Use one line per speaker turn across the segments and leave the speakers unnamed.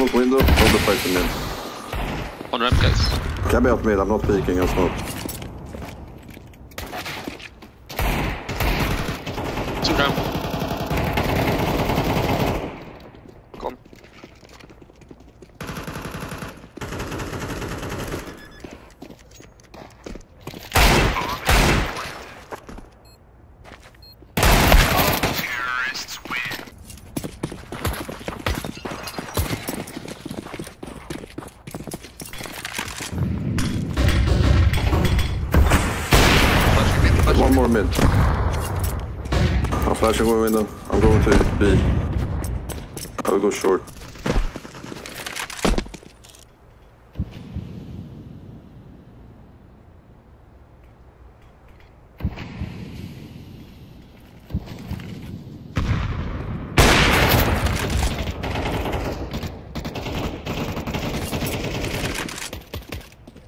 smoke window, hold the fight in mid.
On ramp, guys.
Can be out mid, I'm not peeking, I'm smoke. I'm one window. I'm going to B. I will go short.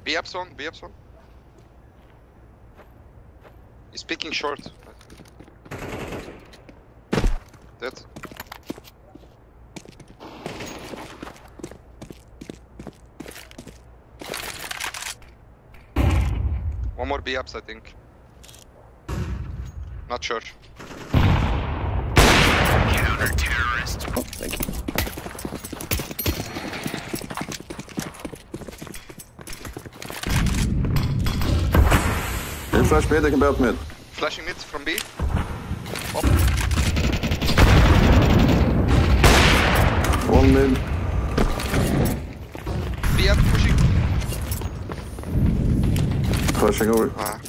B up up. He's picking short. Dead. One more B apps, I think. Not sure.
Oh, thank you.
In flash mid, they can be out mid.
Flashing mid from B.
One mid.
B up pushing.
Flashing over.
Ah.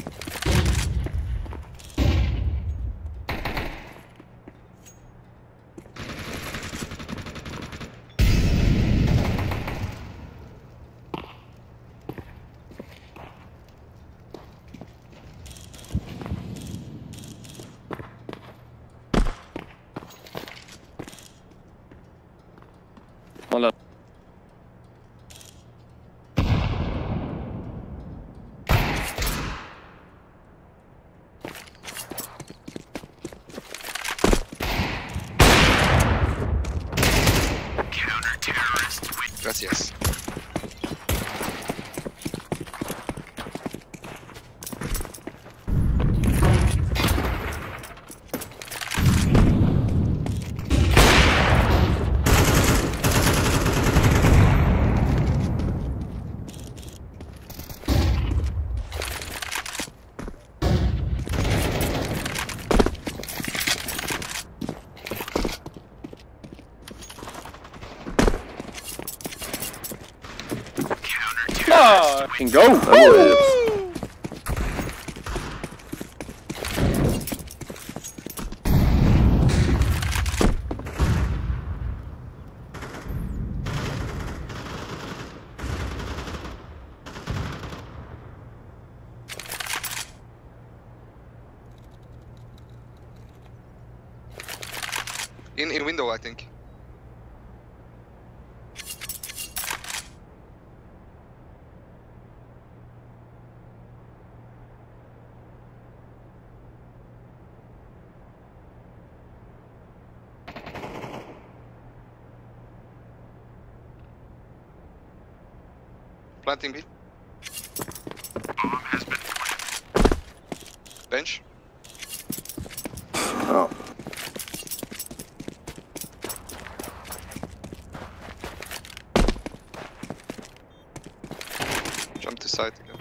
One left.
Gracias.
Ah, I can go.
Oh,
In in window, I think. Planting B. Bench.
Oh.
Jump to side again.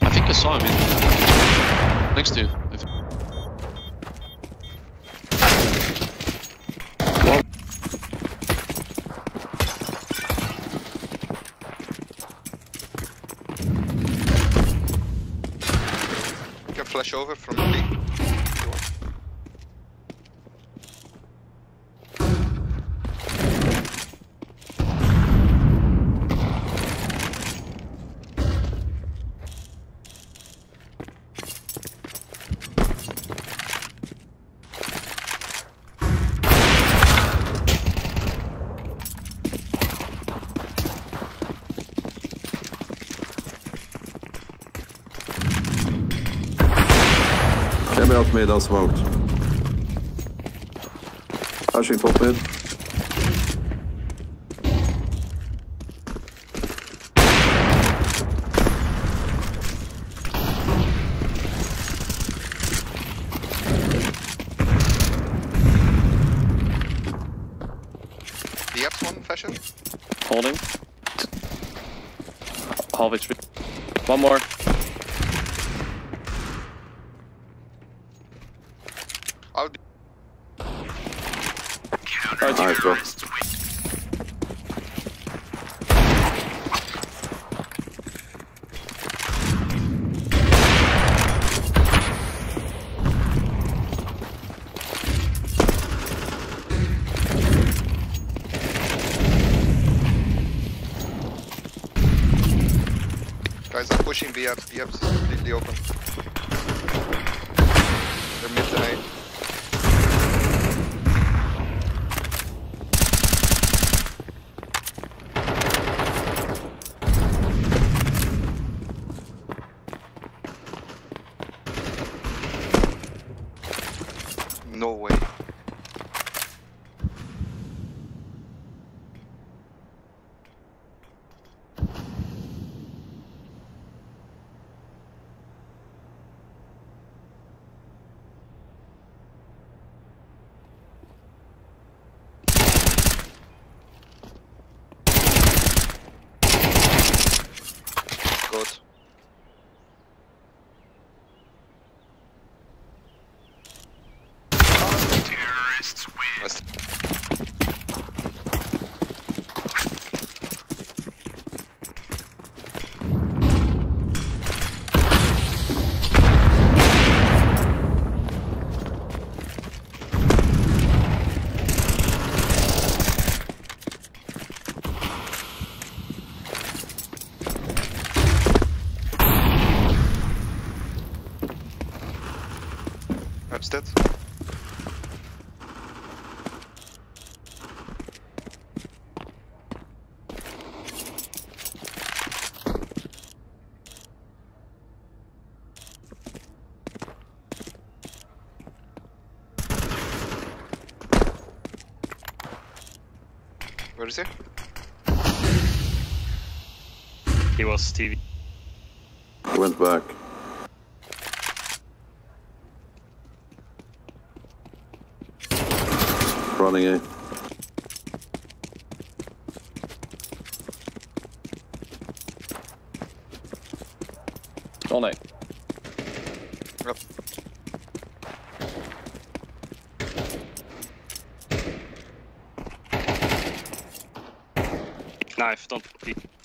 I think I saw him in. Next to you. I think.
You can flash over from
Maybe out mid unsmoked. Flashing top mid.
The apps one flashing.
Holding. Half HP. One more.
I'll be
Right,
Nice, bro.
guys are pushing the apps. The apps is completely open. They're mid and A. No way. Good. Nice. That's dead. Where is he?
He was TV.
He went back. Running A.
All night.
Afton.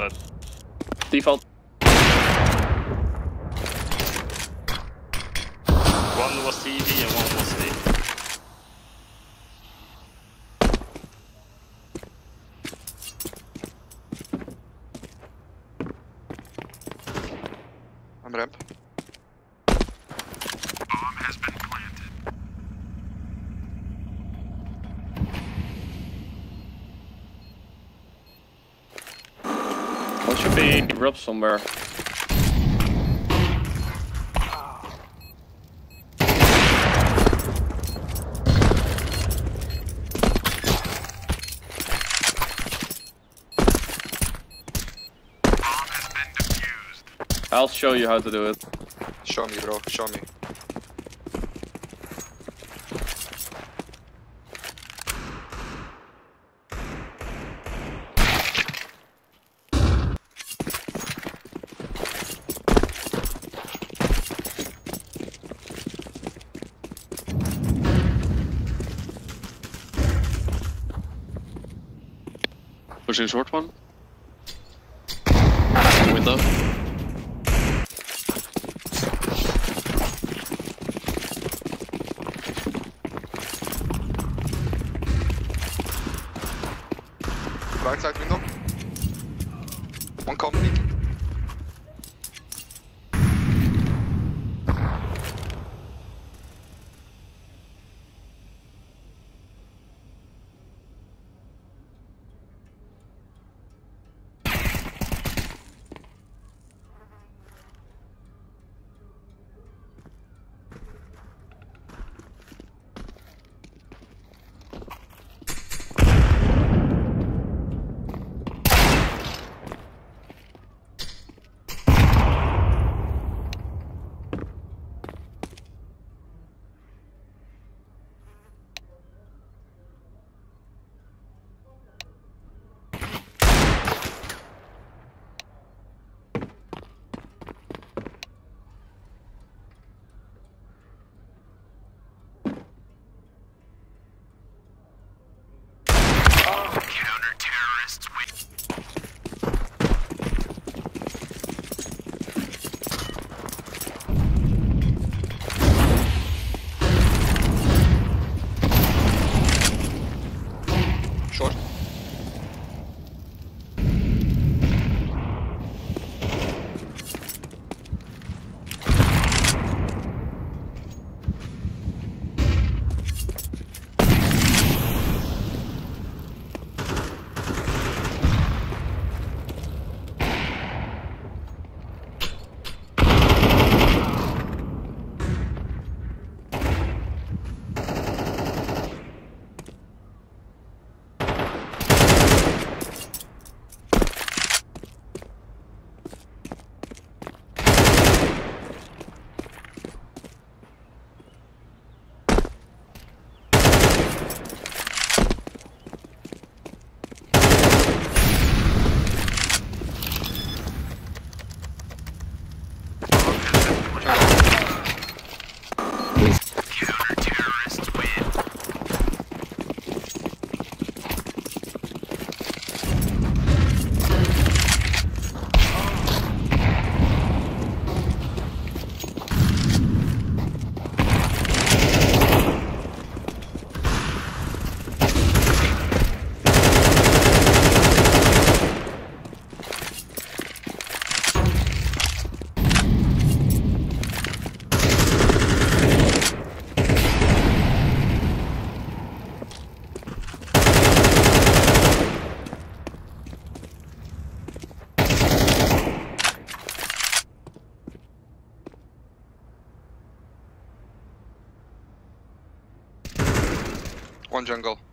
Side.
Default.
One was TV and one was A.
I'm ramp.
One should be rope somewhere. I'll show you how to do it.
Show me, bro. Show me.
Pushing short one. Window.
Right side window. One company. One jungle.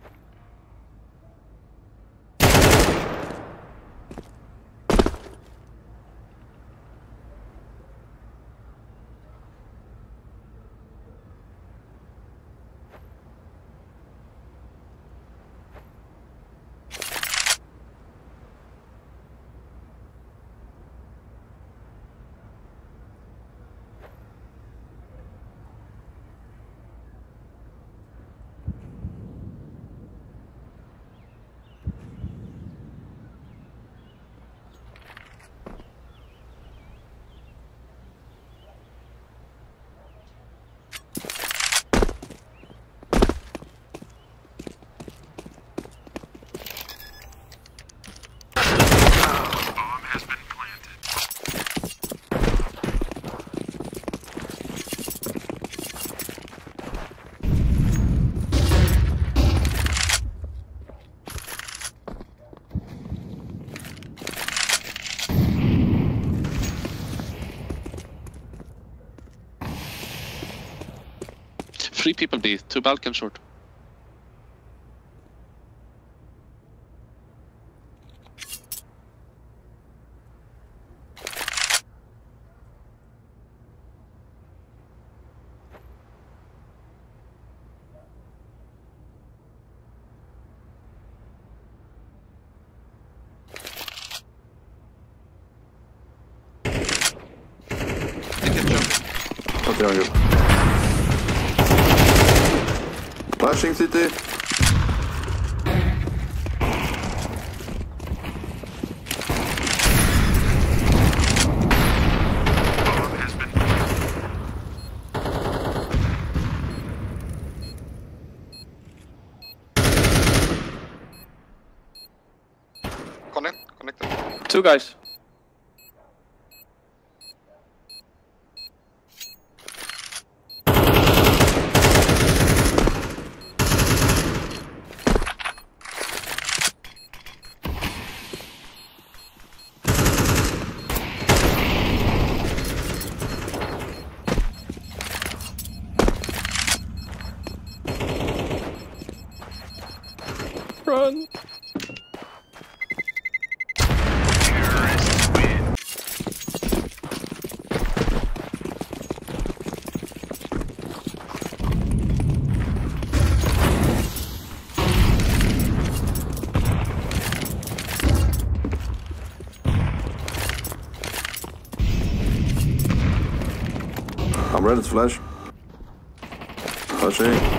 Three people B, two Balkan short.
Ticket jumping.
Not behind you. Flashing city.
Two guys.
I'm ready flash. Flashing.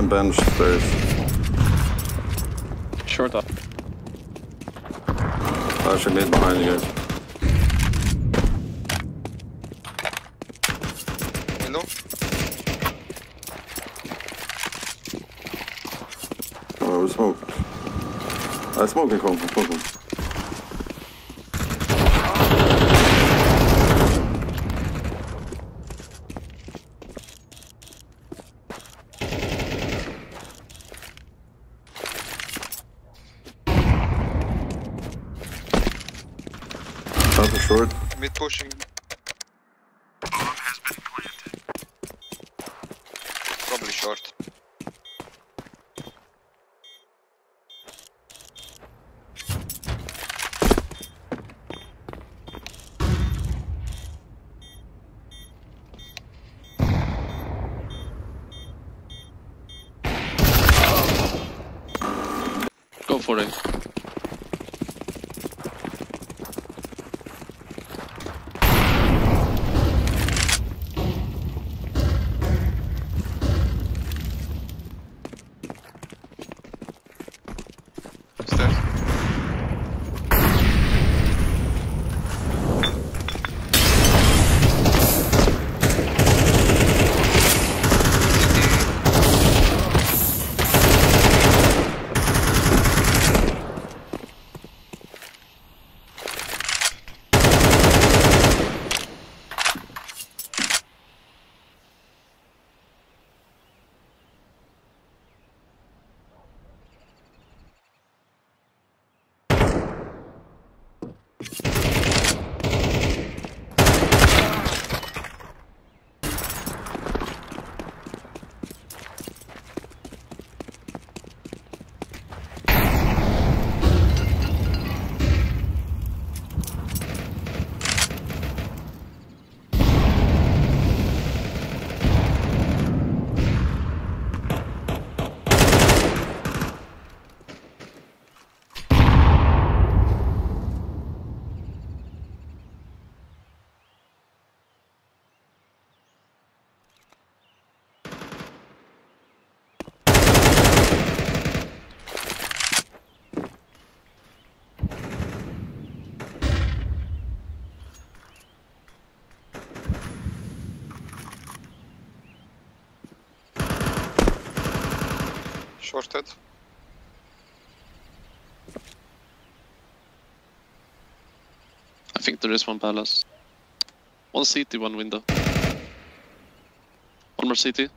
One uh, bench stairs.
Short up.
Flashing mid behind you guys.
Window.
Oh, we smoked. I smoking come, smoking. Time for short.
Mid pushing. Probably short.
Go for it.
Stairs. Shorted.
I think there is one palace. One city, one window. One more city.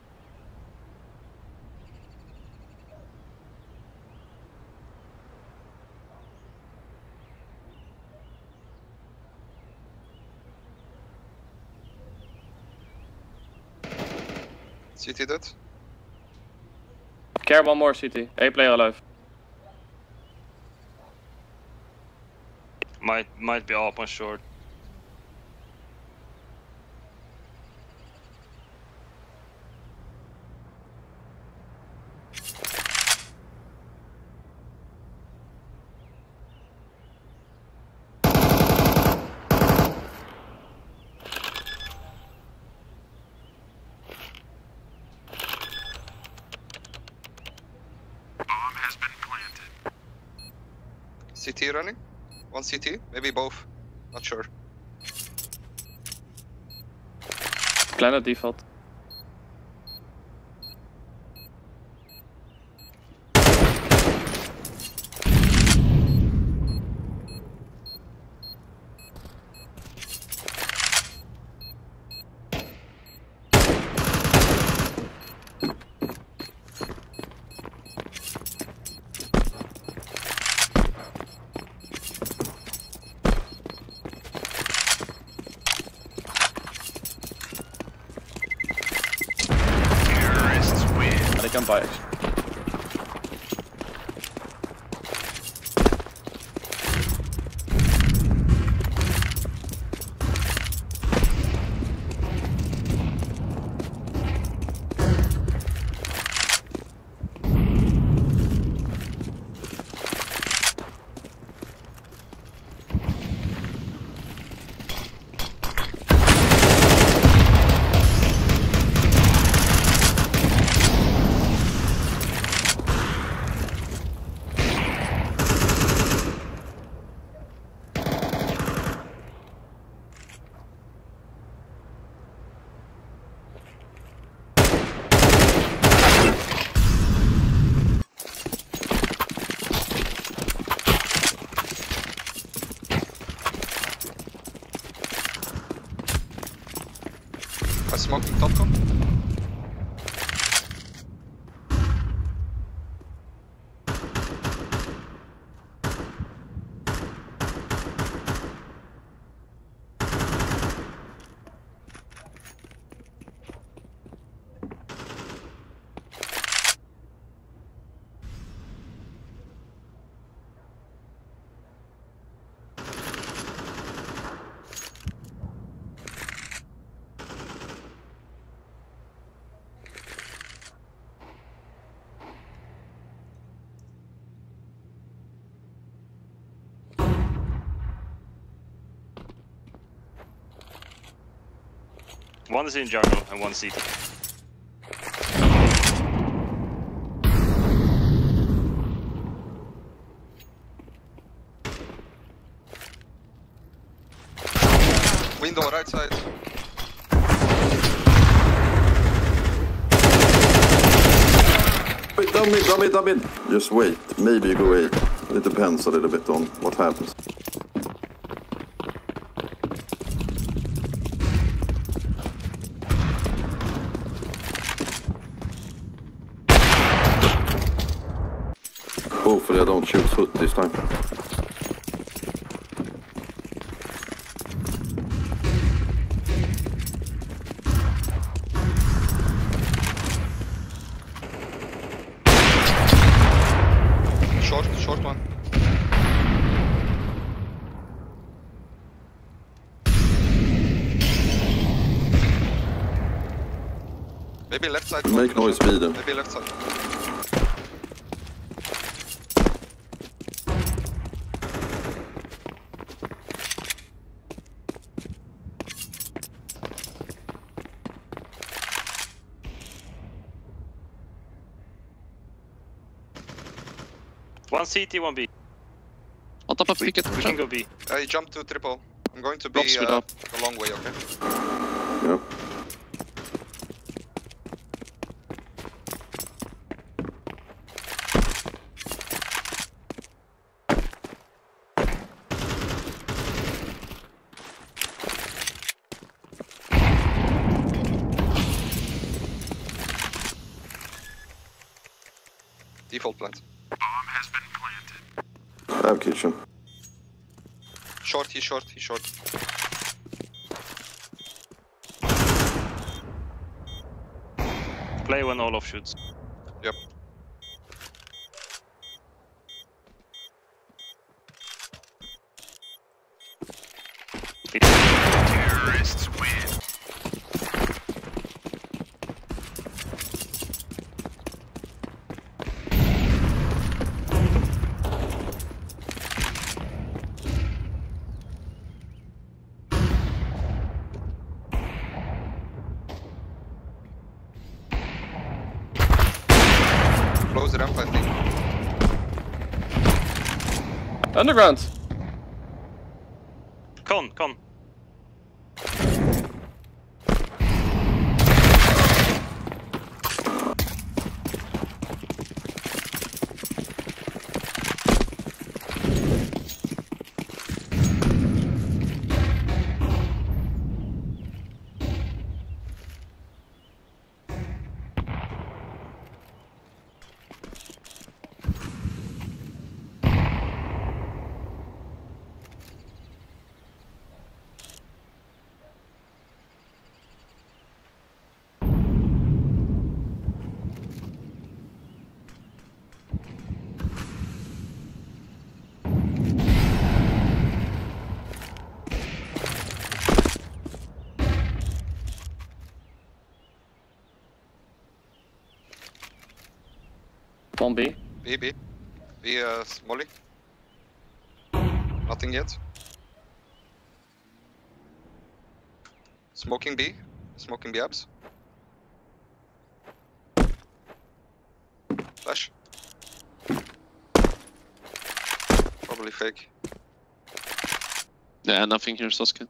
CT dead.
Care one more CT. A player alive.
Might might be up on short.
Running. One CT, maybe both. Not sure.
Planet default. They can buy actually.
I smoking top con.
One is in jungle and one CT.
Window right side.
Wait, down mid, down mid, down mid. Just wait. Maybe you go wait. It depends a little bit on what happens. Hopefully I don't shoot foot this time.
Short, short one. Maybe left side.
Make noise, Sweden.
Maybe left side.
One CT, one B.
On top of ticket.
We can go B.
I jump to triple. I'm going to be uh, a long way, okay?
Yeah.
Default plant.
I have kitchen.
Short, he's short, he's short.
Play when Olof shoots.
Yep. Close the ramp, I think.
Underground!
Con, con.
One B.
B, B. B, uh, Molly. Nothing yet. Smoking B. Smoking B apps. Flash. Probably fake.
Yeah, nothing here, Sasuke.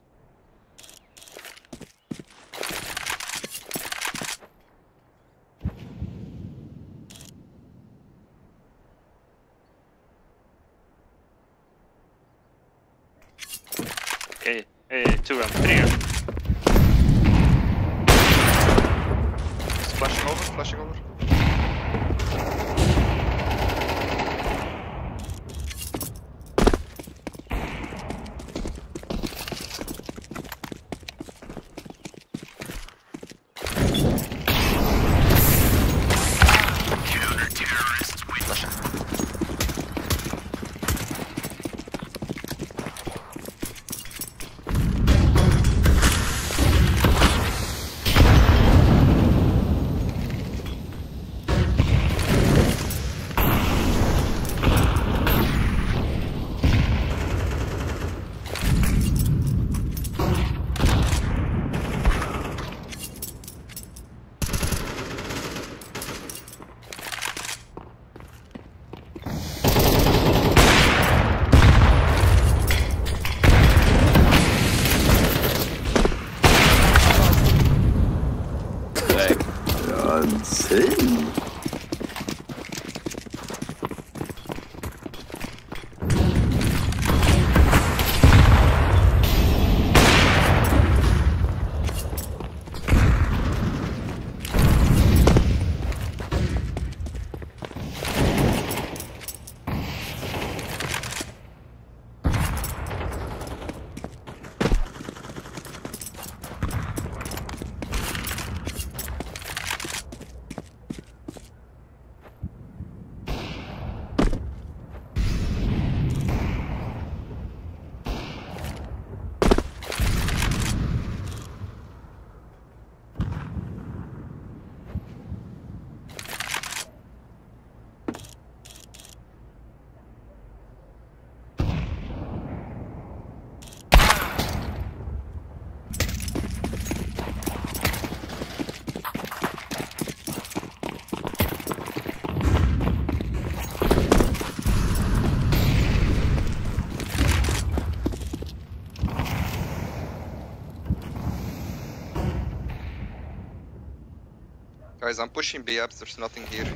Guys, I'm pushing B there's nothing here.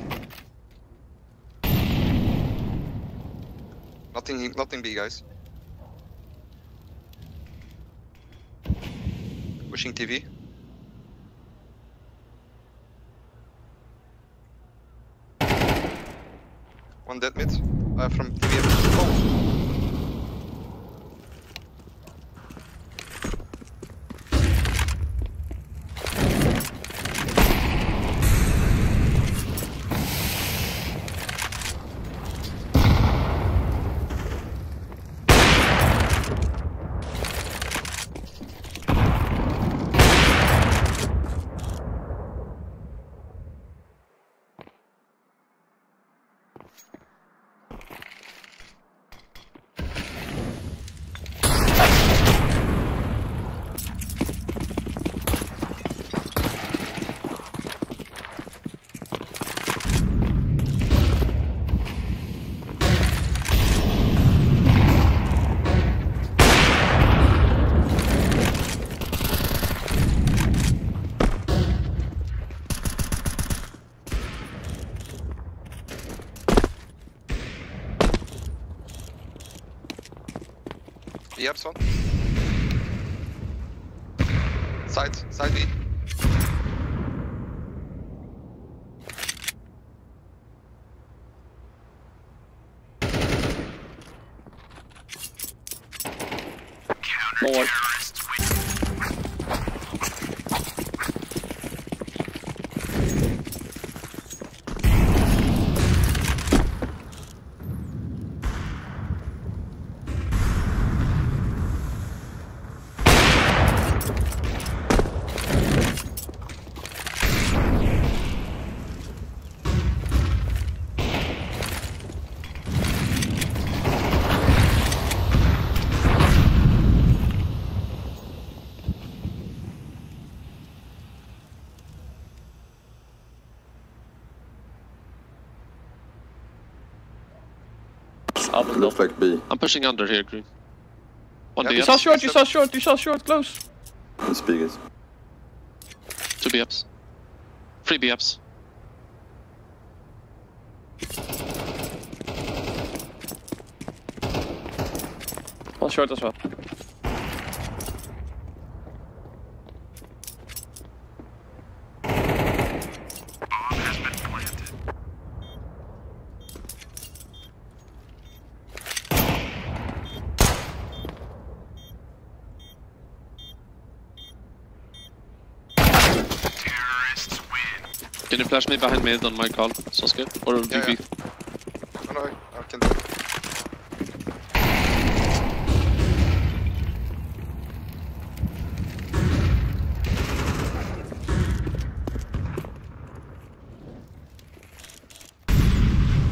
Nothing, nothing B, guys. Pushing TV. One dead mid. Uh, from TVM. Oh! One. Side, side B.
Looks like B.
I'm pushing under here, green. One
Yeah,
You saw short, you saw short, you saw short, close.
The speakers.
two BFs. Three BFs.
One short as well.
Flash me behind mid on my call, Sasuke? Or
Yeah,
VP?
Oh no, I can do.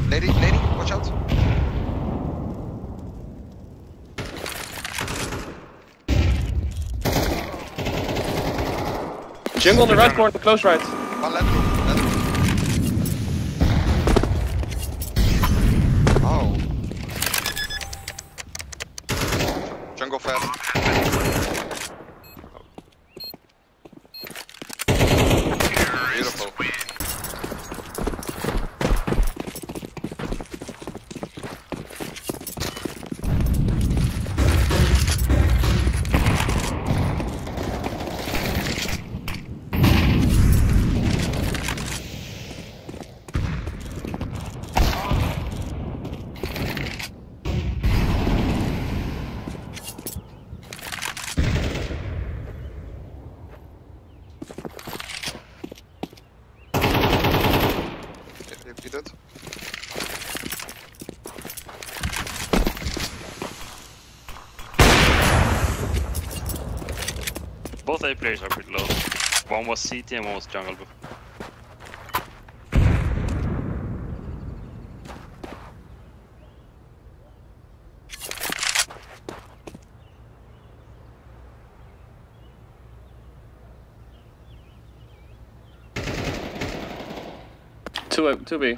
Lady, lady, watch out.
Jungle on the right corner, close right.
One left room, left room. Oh. Jungle fast. Beautiful. If, if you did.
A players are pretty low. One was CT and one was jungle.
Two, A- two B.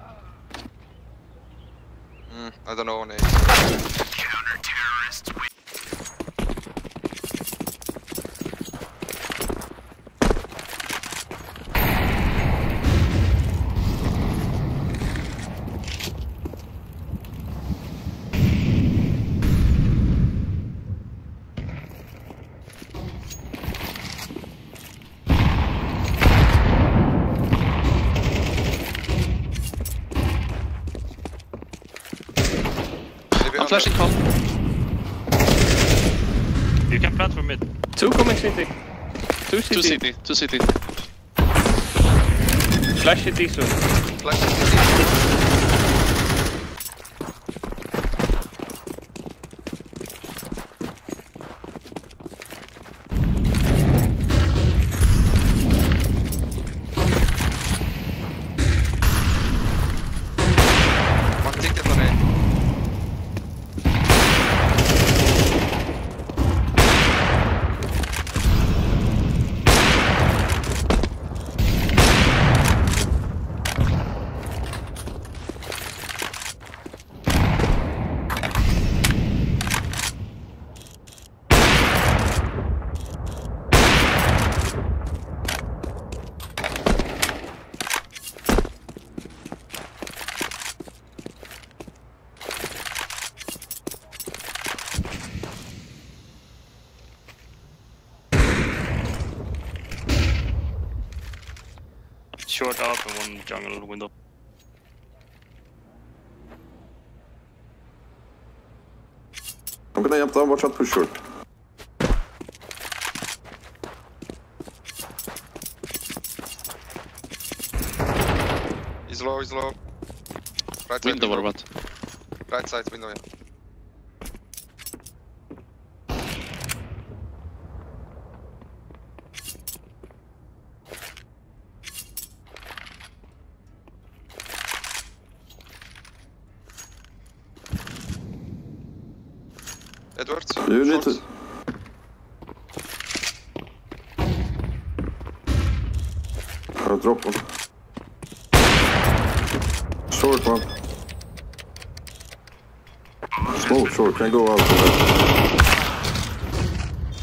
flashing com.
You can plant from mid.
Two coming city. Two city.
Two CT, two CT.
Flash city soon.
Flash CT. One
jungle window.
I'm gonna jump down, watch out push short.
He's low, he's low. Right side
Window or what?
Right side window, yeah. Edwards?
You need
short.
to... I'll drop one. Short one. Smoke short, can go out.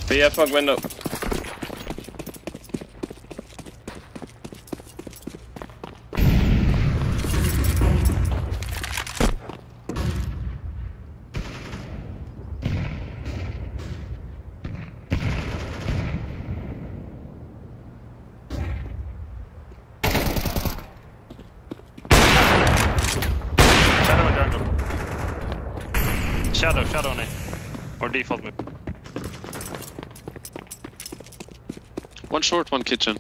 BS smoke window.
Shadow and jungle. Shadow, shadow on A. Or default mid.
One short, one kitchen.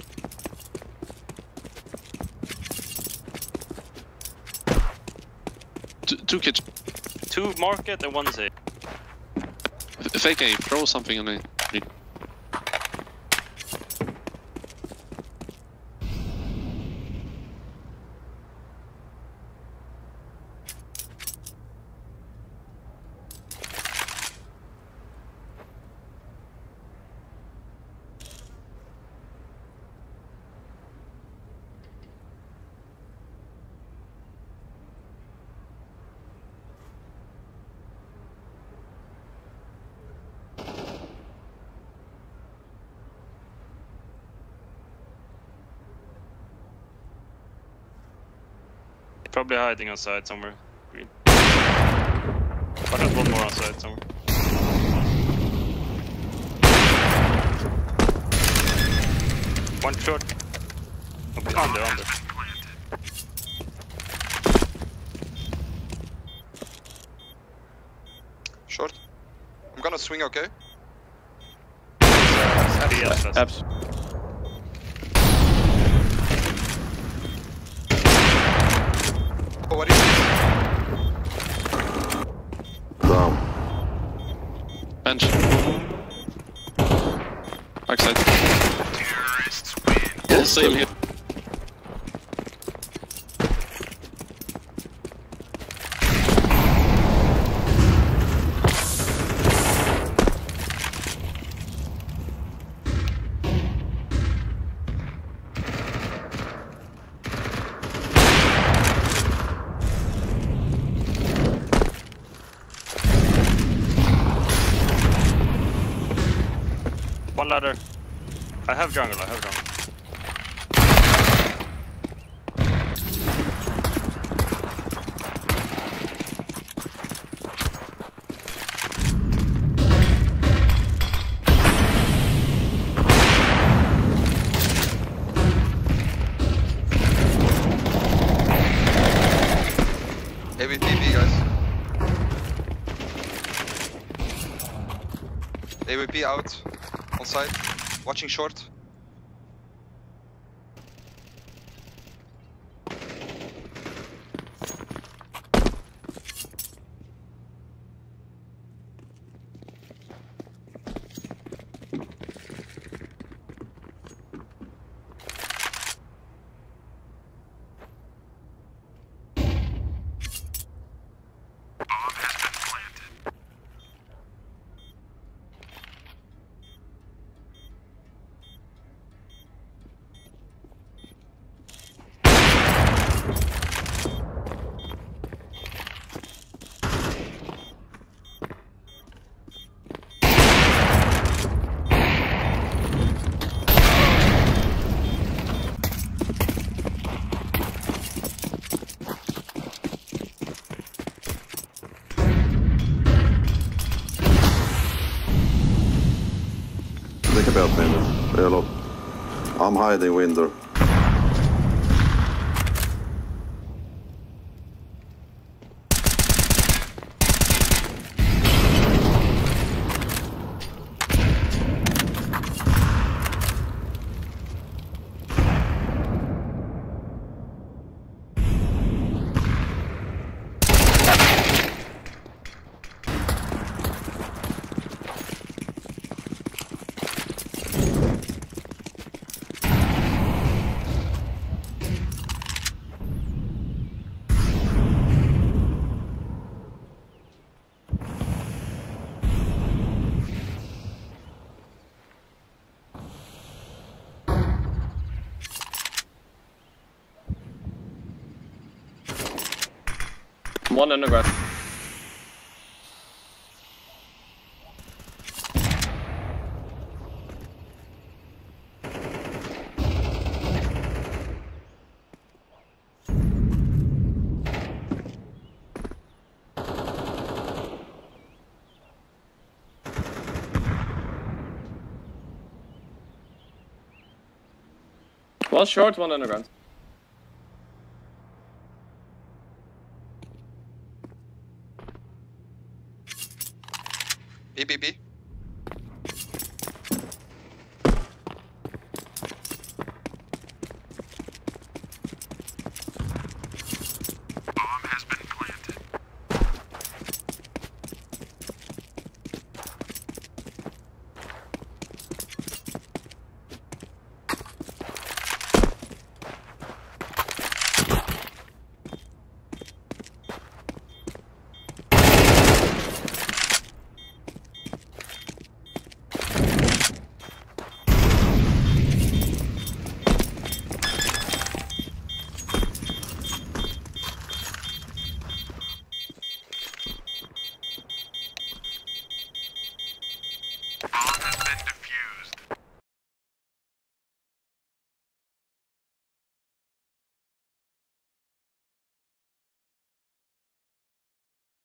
Two, two kitchen.
Two market and one is A.
Fake A, throw something on A.
Probably hiding on side somewhere. Green. But there's one more on side somewhere. One short. Oh, Under, under.
Short. I'm gonna swing, okay?
BS fast.
Apps.
Oh, what is this?
Down.
Bench. Backside. All sail here.
One ladder. I have jungle, I have jungle.
Out. On side. Watching short.
Think about me. Hello. Hiding window.
One underground. One short, one underground.